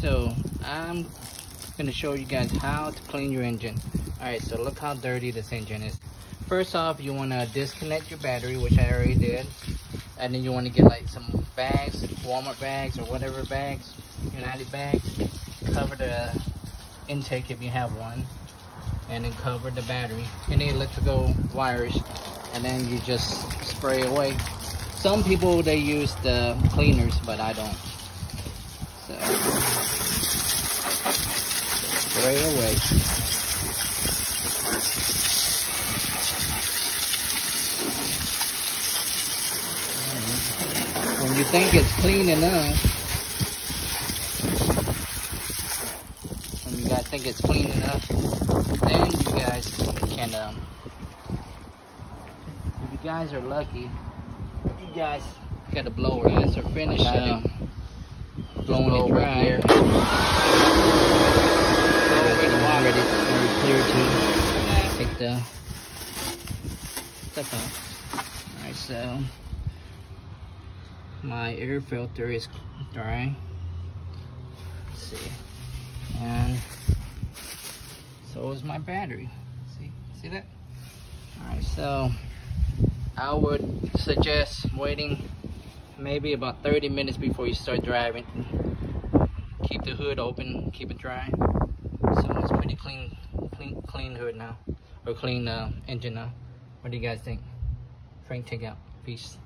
so I'm gonna show you guys how to clean your engine. All right, so look how dirty this engine is. First off, you wanna disconnect your battery, which I already did. And then you wanna get like some bags, Walmart bags or whatever bags, United bags. Cover the intake if you have one. And then cover the battery, any electrical wires. And then you just spray away. Some people, they use the cleaners, but I don't. So, spray away. When you think it's clean enough, when you guys think it's clean enough, then you guys can, um, if you guys are lucky, you guys got a blower. Guys are finished um, blowing it dry. Here. To take the stuff out. Alright, so my air filter is dry. Let's see. And so is my battery. See, see that? Alright, so I would suggest waiting maybe about 30 minutes before you start driving. Keep the hood open, keep it dry. So it's pretty clean, clean, clean hood now, or clean uh, engine now. What do you guys think? Frank, take out. Peace.